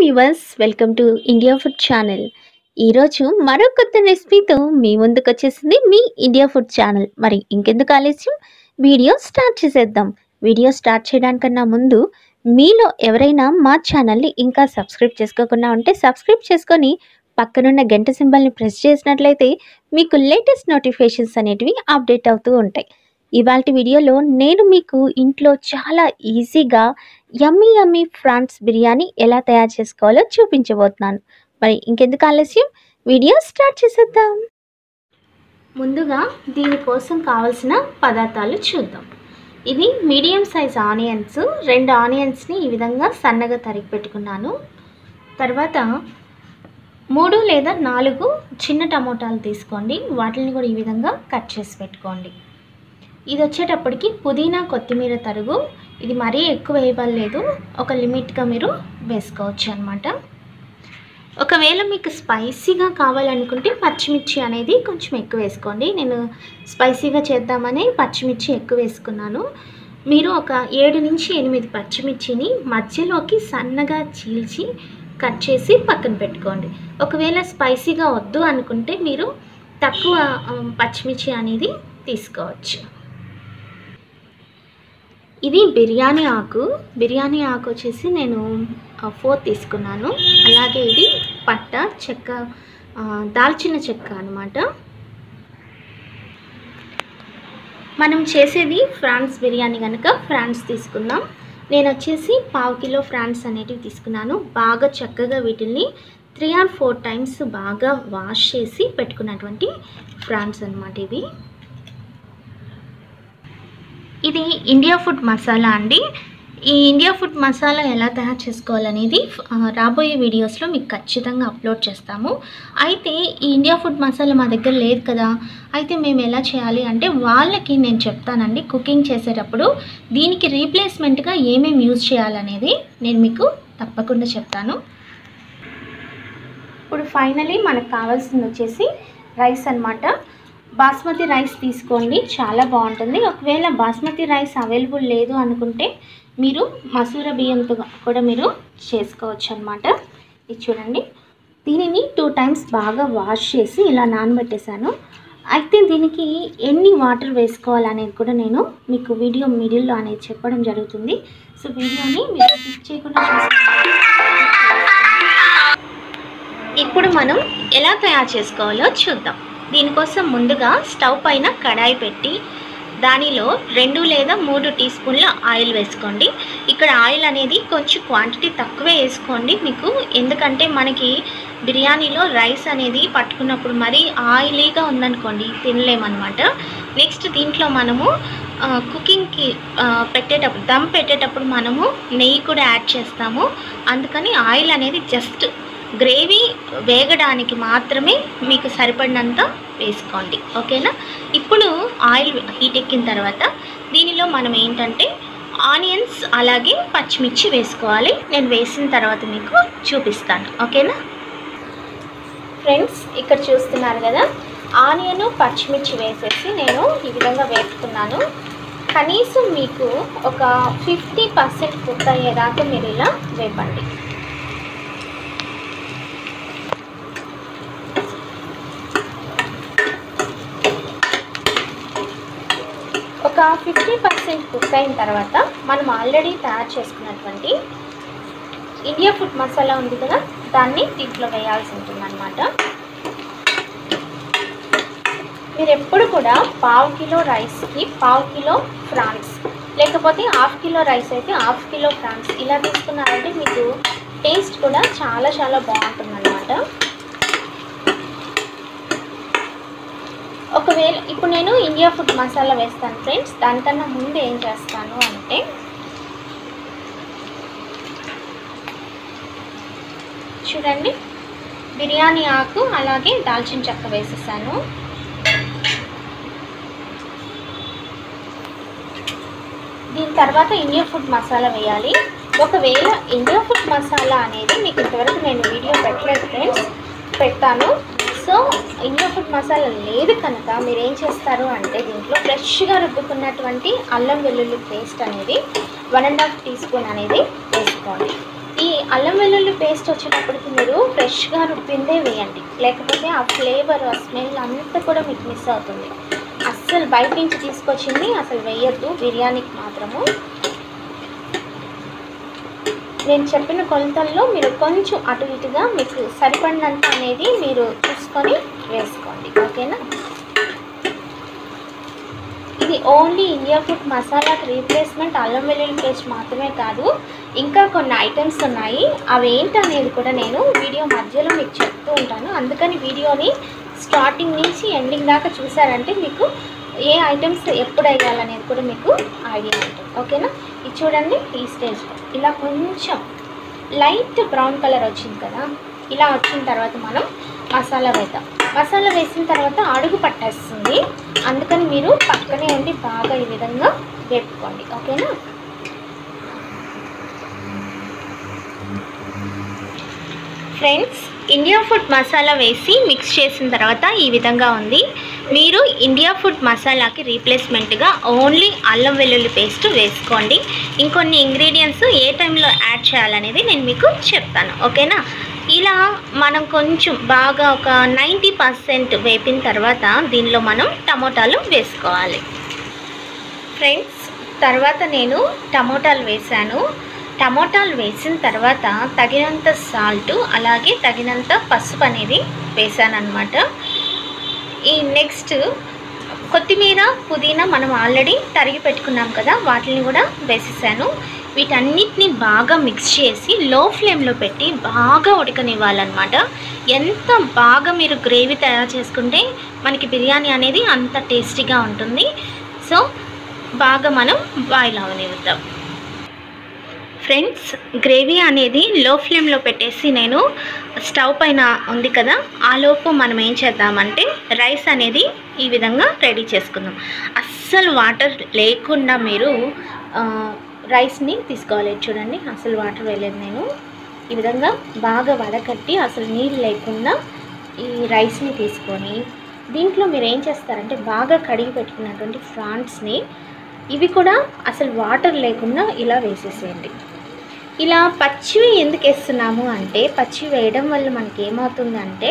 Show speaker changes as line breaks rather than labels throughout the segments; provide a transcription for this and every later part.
Viewers welcome to India food channel ఈరోజు మరో కొత్త రెసిపీతో మీ ముందుకు వచ్చేసింది మీ ఇండియా ఫుడ్ ఛానల్ మరి ఇంకెందుకు ఆలస్యం? వీడియో స్టార్ట్ చేసేద్దాం. వీడియో స్టార్ట్ చేయడానికన్నా ముందు మీలో ఎవరైనా మా ఛానల్ని ఇంకా సబ్స్క్రైబ్ చేసుకోకుండా ఉంటే సబ్స్క్రైబ్ చేసుకొని పక్కనున్న గంట సింబల్ని ప్రెస్ చేసినట్లయితే మీకు లేటెస్ట్ నోటిఫికేషన్స్ అనేటివి అప్డేట్ అవుతూ ఉంటాయి. ఇవాళ వీడియోలో నేను మీకు ఇంట్లో చాలా ఈజీగా యమ్మీ యమ్మీ ఫ్రాన్స్ బిర్యానీ ఎలా తయారు చేసుకోవాలో చూపించబోతున్నాను. మరి ఇంకెందుకు ఆలస్యం? వీడియో స్టార్ట్ చేసేద్దాం. ముందుగా దీనికోసం కావాల్సిన పదార్థాలు చూద్దాం. ఇది మీడియం సైజ్ ఆనియన్స్. రెండు ఆనియన్స్ని ఈ విధంగా సన్నగా తరిగి పెట్టుకున్నాను. తర్వాత మూడు లేదా నాలుగు చిన్న టమోటాలు తీసుకోండి. వాటిని కూడా ఈ విధంగా కట్ చేసి పెట్టుకోండి. ఇది వచ్చేటప్పటికి పుదీనా కొత్తిమీర తరుగు. ఇది మరీ ఎక్కువ వేయబడలేదు. ఒక లిమిట్గా మీరు వేసుకోవచ్చు అనమాట ఒకవేళ మీకు స్పైసీగా కావాలనుకుంటే పచ్చిమిర్చి అనేది కొంచెం ఎక్కువ వేసుకోండి. నేను స్పైసీగా చేద్దామని పచ్చిమిర్చి ఎక్కువ వేసుకున్నాను. మీరు ఒక ఏడు నుంచి ఎనిమిది పచ్చిమిర్చిని మధ్యలోకి సన్నగా చీల్చి కట్ చేసి పక్కన పెట్టుకోండి. ఒకవేళ స్పైసీగా వద్దు అనుకుంటే మీరు తక్కువ పచ్చిమిర్చి అనేది తీసుకోవచ్చు. ఇది బిర్యానీ ఆకు. బిర్యానీ ఆకు వచ్చేసి నేను ఫోర్ తీసుకున్నాను. అలాగే ఇది పట్ట చెక్క దాల్చిన చెక్క అనమాట మనం చేసేది ఫ్రాన్స్ బిర్యానీ కనుక ఫ్రాన్స్ తీసుకుందాం. నేను వచ్చేసి పావు కిలో ఫ్రాన్స్ అనేటివి తీసుకున్నాను. బాగా చక్కగా వీటిని త్రీ ఆర్ ఫోర్ టైమ్స్ బాగా వాష్ చేసి పెట్టుకున్నటువంటి ఫ్రాన్స్ అనమాట ఇవి. ఇది ఇండియా ఫుడ్ మసాలా అండి. ఈ ఇండియా ఫుడ్ మసాలా ఎలా తయారు చేసుకోవాలనేది రాబోయే వీడియోస్లో మీకు ఖచ్చితంగా అప్లోడ్ చేస్తాము. అయితే ఈ ఇండియా ఫుడ్ మసాలా మా దగ్గర లేదు కదా. అయితే మేము ఎలా చేయాలి అంటే వాళ్ళకి నేను చెప్తానండి. కుకింగ్ చేసేటప్పుడు దీనికి రీప్లేస్మెంట్గా ఏమేమి యూజ్ చేయాలనేది నేను మీకు తప్పకుండా చెప్తాను. ఇప్పుడు ఫైనలీ మనకు కావాల్సింది వచ్చేసి రైస్ అన్నమాట. బాస్మతి రైస్ తీసుకోండి. చాలా బాగుంటుంది. ఒకవేళ బాస్మతి రైస్ అవైలబుల్ లేదు అనుకుంటే మీరు మసూర బియ్యంతో కూడా మీరు చేసుకోవచ్చు అనమాట ఇది చూడండి. దీనిని టూ టైమ్స్ బాగా వాష్ చేసి ఇలా నానబెట్టేశాను. అయితే దీనికి ఎన్ని వాటర్ వేసుకోవాలనేది కూడా నేను మీకు వీడియో మిడిల్లో అనేది చెప్పడం జరుగుతుంది. సో వీడియోని మీరు స్కిప్ చేయకుండా ఇప్పుడు మనం ఎలా తయారు చేసుకోవాలో చూద్దాం. దీనికోసం ముందుగా స్టవ్ పైన కడాయి పెట్టి దానిలో రెండు లేదా మూడు టీ స్పూన్ల ఆయిల్ వేసుకోండి. ఇక్కడ ఆయిల్ అనేది కొంచెం క్వాంటిటీ తక్కువే వేసుకోండి. మీకు ఎందుకంటే మనకి బిర్యానీలో రైస్ అనేది పట్టుకున్నప్పుడు మరి ఆయిలీగా ఉందనుకోండి తినలేమన్నమాట. నెక్స్ట్ దీంట్లో మనము కుకింగ్కి పెట్టేటప్పుడు దమ్ పెట్టేటప్పుడు మనము నెయ్యి కూడా యాడ్ చేస్తాము. అందుకని ఆయిల్ అనేది జస్ట్ గ్రేవీ వేగడానికి మాత్రమే మీకు సరిపడినంత వేసుకోండి. ఓకేనా? ఇప్పుడు ఆయిల్ హీట్ ఎక్కిన తర్వాత దీనిలో మనం ఏంటంటే ఆనియన్స్ అలాగే పచ్చిమిర్చి వేసుకోవాలి. నేను వేసిన తర్వాత మీకు చూపిస్తాను. ఓకేనా? ఫ్రెండ్స్ ఇక్కడ చూస్తున్నారు కదా ఆనియన్ పచ్చిమిర్చి వేసేసి నేను ఈ విధంగా వేసుకున్నాను కనీసం మీకు ఒక ఫిఫ్టీ పర్సెంట్ కుక్ అయ్యేదాకా మీరు ఇలా వేపండి. ఒక ఫిఫ్టీ పర్సెంట్ కుక్ అయిన తర్వాత మనం ఆల్రెడీ తయారు చేసుకున్నటువంటి ఇండియా ఫుడ్ మసాలా ఉంది కదా దాన్ని దీంట్లో వేయాల్సి ఉంటుందన్నమాట. మీరు ఎప్పుడు కూడా పావు కిలో రైస్కి పావు కిలో ఫ్రాన్స్ లేకపోతే హాఫ్ కిలో రైస్ అయితే హాఫ్ కిలో ఫ్రాన్స్ ఇలా తీసుకున్నారంటే మీకు టేస్ట్ కూడా చాలా చాలా బాగుంటుందన్నమాట. ఒకవేళ ఇప్పుడు నేను ఇండియా ఫుడ్ మసాలా వేస్తాను ఫ్రెండ్స్ దానికన్నా ముందు ఏం చేస్తాను అంటే చూడండి. బిర్యానీ ఆకు అలాగే దాల్చిన చెక్క వేసేసాను. దీని తర్వాత ఇండియా ఫుడ్ మసాలా వేయాలి. ఒకవేళ ఇండియా ఫుడ్ మసాలా అనేది మీకు ఇంతవరకు నేను వీడియో పెట్టలేదు ఫ్రెండ్స్ పెడతాను. సో ఇండియా ఫుడ్ మసాలా లేదు కనుక మీరు ఏం చేస్తారు అంటే దీంట్లో ఫ్రెష్గా రుబ్బుకున్నటువంటి అల్లం వెల్లుల్లి పేస్ట్ అనేది one and half tea spoon అనేది వేసుకోండి. ఈ అల్లం వెల్లుల్లి పేస్ట్ వచ్చేటప్పటికి మీరు ఫ్రెష్గా రుబ్బిందే వేయండి. లేకపోతే ఆ ఫ్లేవర్ ఆ స్మెల్ అంతా కూడా మీకు మిస్ అవుతుంది. అస్సలు బయట నుంచి తీసుకొచ్చింది అసలు వేయద్దు. బిర్యానీకి మాత్రము నేను చెప్పిన కొలతల్లో మీరు కొంచెం అటు ఇటుగా మీకు సరిపడినంత అనేది మీరు చూసుకొని వేసుకోండి. ఓకేనా? ఇది ఓన్లీ ఇండియా ఫుడ్ మసాలాకి రీప్లేస్మెంట్ అల్లం వెల్లుల్లి పేస్ట్ మాత్రమే కాదు ఇంకా కొన్ని ఐటమ్స్ ఉన్నాయి. అవి ఏంటనేది కూడా నేను వీడియో మధ్యలో మీకు చెప్తూ ఉంటాను. అందుకని వీడియోని స్టార్టింగ్ నుంచి ఎండింగ్ దాకా చూసారంటే మీకు ఏ ఐటమ్స్ ఎప్పుడు వేయాలనేది కూడా మీకు ఐడియా ఉంటుంది. ఓకేనా? ఇది చూడండి ఈ స్టేజ్లో ఇలా కొంచెం లైట్ బ్రౌన్ కలర్ వచ్చింది కదా ఇలా వచ్చిన తర్వాత మనం మసాలా వేద్దాం. మసాలా వేసిన తర్వాత అడుగు పట్టేస్తుంది. అందుకని మీరు పక్కనే ఉండి బాగా ఈ విధంగా వేపుకోండి. ఓకేనా? ఫ్రెండ్స్ ఇండియా ఫుడ్ మసాలా వేసి మిక్స్ చేసిన తర్వాత ఈ విధంగా ఉంది. మీరు ఇండియా ఫుడ్ మసాలాకి రీప్లేస్మెంట్గా ఓన్లీ అల్లం వెల్లుల్లి పేస్ట్ వేసుకోండి. ఇంకొన్ని ఇంగ్రీడియంట్స్ ఏ టైంలో యాడ్ చేయాలనేది నేను మీకు చెప్తాను. ఓకేనా? ఇలా మనం కొంచెం బాగా ఒక నైంటీ పర్సెంట్ వేపిన తర్వాత దీనిలో మనం టమోటాలు వేసుకోవాలి. ఫ్రెండ్స్ తర్వాత నేను టమోటాలు వేశాను. టమోటాలు వేసిన తర్వాత తగినంత సాల్ట్ అలాగే తగినంత పసుపు అనేది వేసాను ఈ నెక్స్ట్ కొత్తిమీర పుదీనా మనం ఆల్రెడీ తరిగి పెట్టుకున్నాం కదా వాటిని కూడా వేసేసాను. వీటన్నిటిని బాగా మిక్స్ చేసి లో ఫ్లేమ్లో పెట్టి బాగా ఉడకనివ్వాలన్నమాట. ఎంత బాగా మీరు గ్రేవీ తయారు చేసుకుంటే మనకి బిర్యానీ అనేది అంత టేస్టీగా ఉంటుంది. సో బాగా మనం బాయిల్ అవనివ్వుతాం. ఫ్రెండ్స్ గ్రేవీ అనేది లో ఫ్లేమ్లో పెట్టేసి నేను స్టవ్ పైన ఉంది కదా ఆ లోపు మనం ఏం చేద్దామంటే రైస్ అనేది ఈ విధంగా రెడీ చేసుకుందాం. అస్సలు వాటర్ లేకుండా మీరు రైస్ని తీసుకోవాలి. చూడండి అసలు వాటర్ వేయలేదు నేను. ఈ విధంగా బాగా వడకట్టి అసలు నీళ్ళు లేకుండా ఈ రైస్ని తీసుకొని దీంట్లో మీరు ఏం చేస్తారంటే బాగా కడిగి పెట్టుకున్నటువంటి ఫ్రాన్స్ని ఇవి కూడా అసలు వాటర్ లేకుండా ఇలా వేసేసేయండి. ఇలా పచ్చివి ఎందుకు వేస్తున్నాము అంటే పచ్చివి వేయడం వల్ల మనకి ఏమవుతుందంటే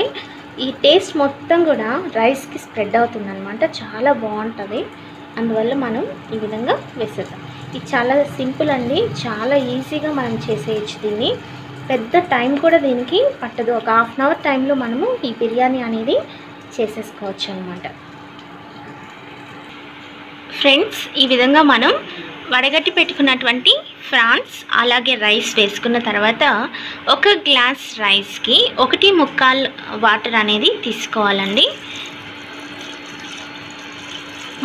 ఈ టేస్ట్ మొత్తం కూడా రైస్కి స్ప్రెడ్ అవుతుంది అనమాట చాలా బాగుంటుంది. అందువల్ల మనం ఈ విధంగా వేసేద్దాం. ఇది చాలా సింపుల్ అండి. చాలా ఈజీగా మనం చేసేయచ్చు దీన్ని. పెద్ద టైం కూడా దీనికి పట్టదు. ఒక హాఫ్ అన్ అవర్ టైంలో మనము ఈ బిర్యానీ అనేది చేసేసుకోవచ్చు అనమాట ఫ్రెండ్స్ ఈ విధంగా మనం వడగట్టి పెట్టుకున్నటువంటి ఫ్రాన్స్ అలాగే రైస్ వేసుకున్న తర్వాత ఒక గ్లాస్ రైస్కి ఒకటి ముక్కాల్ వాటర్ అనేది తీసుకోవాలండి.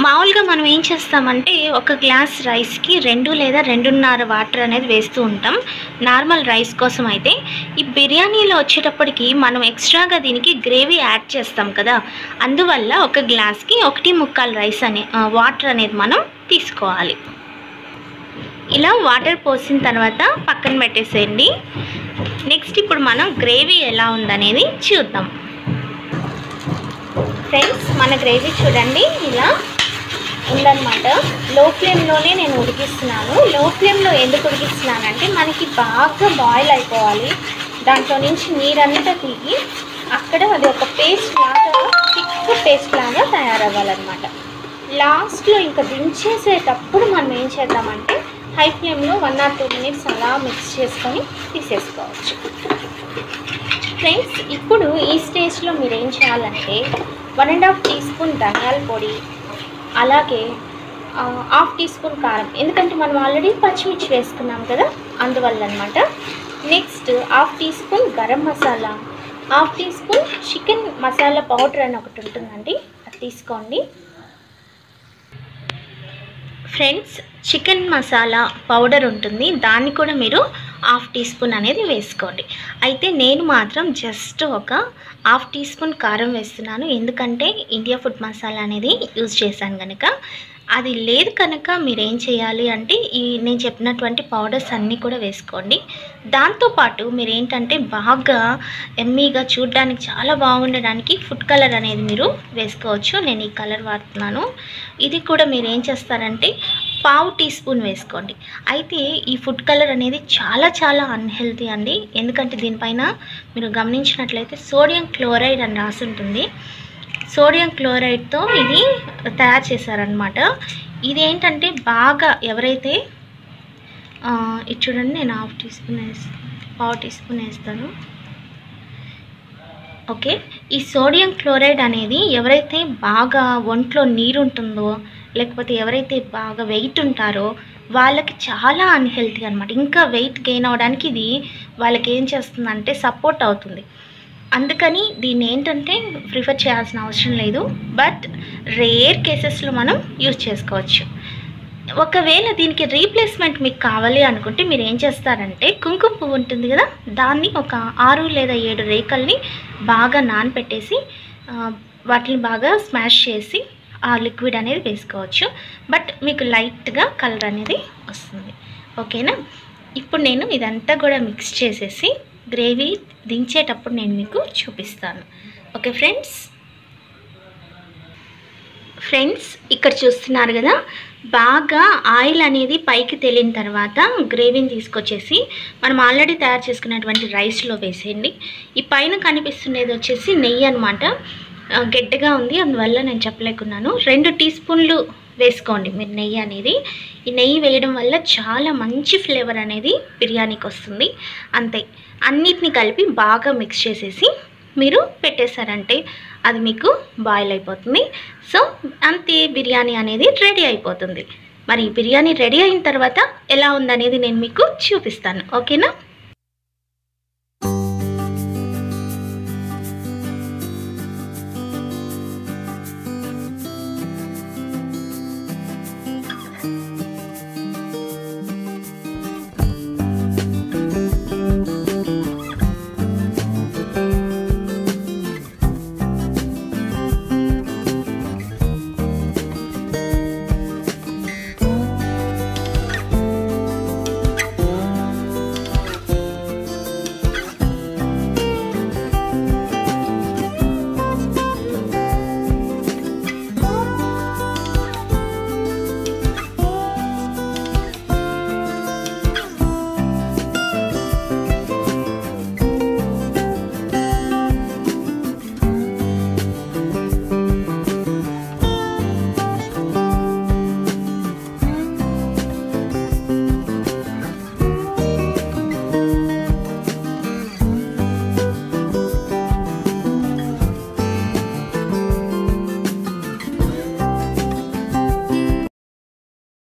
మామూలుగా మనం ఏం చేస్తామంటే ఒక గ్లాస్ రైస్కి రెండు లేదా రెండున్నర వాటర్ అనేది వేస్తూ ఉంటాం. నార్మల్ రైస్ కోసం అయితే. ఈ బిర్యానీలో వచ్చేటప్పటికి మనం ఎక్స్ట్రాగా దీనికి గ్రేవీ యాడ్ చేస్తాం కదా. అందువల్ల ఒక గ్లాస్కి ఒకటి ముక్కాలు రైస్ అనే వాటర్ అనేది మనం తీసుకోవాలి. ఇలా వాటర్ పోసిన తర్వాత పక్కన పెట్టేసేయండి. నెక్స్ట్ ఇప్పుడు మనం గ్రేవీ ఎలా ఉందనేది చూద్దాం. ఫ్రెండ్స్ మన గ్రేవీ చూడండి. ఇలా ఉందన్నమాట. లో ఫ్లేమ్లోనే నేను ఉడికిస్తున్నాను. లో ఫ్లేమ్లో ఎందుకు ఉడికిస్తున్నానంటే మనకి బాగా బాయిల్ అయిపోవాలి. దాంట్లో నుంచి నీరంతా తీగి అక్కడ అది ఒక పేస్ట్ లాగా థిక్ పేస్ట్ లాగా తయారవ్వాలన్నమాట. లాస్ట్లో ఇంకా దించేసేటప్పుడు మనం ఏం చేద్దామంటే హై ఫ్లేమ్లో వన్ ఆర్ టూ మినిట్స్ అలా మిక్స్ చేసుకొని తీసేసుకోవచ్చు. ఫ్రెండ్స్ ఇప్పుడు ఈ స్టేజ్లో మీరు ఏం చేయాలంటే one and half tea spoon ధనియాల పొడి అలాగే హాఫ్ టీ స్పూన్ కారం. ఎందుకంటే మనం ఆల్రెడీ పచ్చిమిర్చి వేసుకున్నాం కదా అందువల్ల అనమాట next half tea spoon garam masala half tea spoon chicken masala powder అని ఒకటి ఉంటుందండి అది తీసుకోండి. ఫ్రెండ్స్ చికెన్ మసాలా పౌడర్ ఉంటుంది. దాన్ని కూడా మీరు హాఫ్ టీ స్పూన్ అనేది వేసుకోండి. అయితే నేను మాత్రం జస్ట్ ఒక హాఫ్ టీ స్పూన్ కారం వేస్తున్నాను. ఎందుకంటే ఇండియా ఫుడ్ మసాలా అనేది యూజ్ చేశాను కనుక అది లేదు కనుక మీరు ఏం చేయాలి అంటే ఈ నేను చెప్పినటువంటి పౌడర్స్ అన్నీ కూడా వేసుకోండి. దాంతోపాటు మీరు ఏంటంటే బాగా ఎమ్మీగా చూడడానికి చాలా బాగుండడానికి ఫుడ్ కలర్ అనేది మీరు వేసుకోవచ్చు. నేను ఈ కలర్ వాడుతున్నాను. ఇది కూడా మీరు ఏం చేస్తారంటే పావు టీ స్పూన్ వేసుకోండి. అయితే ఈ ఫుడ్ కలర్ అనేది చాలా చాలా అన్హెల్తీ అండి. ఎందుకంటే దీనిపైన మీరు గమనించినట్లయితే సోడియం క్లోరైడ్ అని రాసి ఉంటుంది సోడియం క్లోరైడ్తో ఇది తయారు చేశారనమాట ఇది ఏంటంటే బాగా ఎవరైతే ఇది చూడండి నేను హాఫ్ టీ స్పూన్ వేస్తాను పావు టీ స్పూన్ వేస్తాను. ఓకే. ఈ సోడియం క్లోరైడ్ అనేది ఎవరైతే బాగా ఒంట్లో నీరు ఉంటుందో లేకపోతే ఎవరైతే బాగా వెయిట్ ఉంటారో వాళ్ళకి చాలా అన్హెల్తీ అనమాట ఇంకా వెయిట్ గెయిన్ అవ్వడానికి ఇది వాళ్ళకి ఏం చేస్తుందంటే సపోర్ట్ అవుతుంది. అందుకని దీన్ని ఏంటంటే ప్రిఫర్ చేయాల్సిన అవసరం లేదు. బట్ రేర్ కేసెస్లో మనం యూజ్ చేసుకోవచ్చు. ఒకవేళ దీనికి రీప్లేస్మెంట్ మీకు కావాలి అనుకుంటే మీరు ఏం చేస్తారంటే కుంకుమ పువ్వు ఉంటుంది కదా దాన్ని ఒక ఆరు లేదా ఏడు రేకల్ని బాగా నానపెట్టేసి వాటిని బాగా స్మాష్ చేసి ఆ లిక్విడ్ అనేది వేసుకోవచ్చు. బట్ మీకు లైట్గా కలర్ అనేది వస్తుంది. ఓకేనా? ఇప్పుడు నేను ఇదంతా కూడా మిక్స్ చేసేసి గ్రేవీ దించేటప్పుడు నేను మీకు చూపిస్తాను. Okay friends? ఫ్రెండ్స్ ఇక్కడ చూస్తున్నారు కదా బాగా ఆయిల్ అనేది పైకి తేలిన తర్వాత గ్రేవీని తీసుకొచ్చేసి మనం ఆల్రెడీ తయారు చేసుకున్నటువంటి రైస్లో వేసేయండి. ఈ పైన కనిపిస్తున్నది వచ్చేసి నెయ్యి అనమాట గడ్డగా ఉంది అందువల్ల నేను చెప్పలేకున్నాను. రెండు టీ స్పూన్లు వేసుకోండి. మీరు నెయ్యి అనేది ఈ నెయ్యి వేయడం వల్ల చాలా మంచి ఫ్లేవర్ అనేది బిర్యానీకి వస్తుంది. అంతే. అన్నిటిని కలిపి బాగా మిక్స్ చేసేసి మీరు పెట్టేశారంటే అది మీకు బాయిల్ అయిపోతుంది. సో అంతే బిర్యానీ అనేది రెడీ అయిపోతుంది. మరి బిర్యానీ రెడీ అయిన తర్వాత ఎలా ఉందనేది నేను మీకు చూపిస్తాను. ఓకేనా?